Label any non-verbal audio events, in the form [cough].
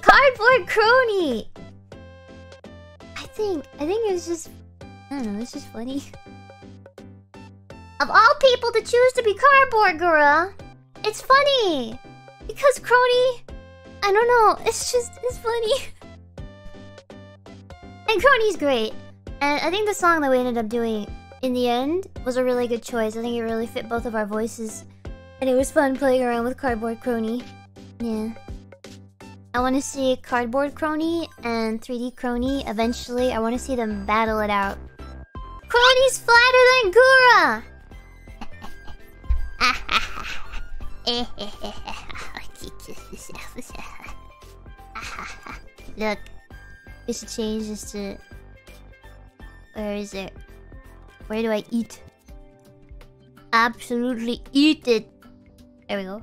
Cardboard Kronii! I think, I think it's just, I don't know, it's just funny. Of all people to choose to be cardboard girl, it's funny! Because Kronii, I don't know, it's just, it's funny. [laughs] and Kronii's great. And I think the song that we ended up doing in the end was a really good choice. I think it really fit both of our voices. And it was fun playing around with Cardboard Kronii. Yeah. I want to see Cardboard Kronii and 3D Kronii. Eventually, I want to see them battle it out. Kronii's flatter than Gura! [laughs] Look. We should change this to... Where is it? Where do I eat? Absolutely eat it! There we go.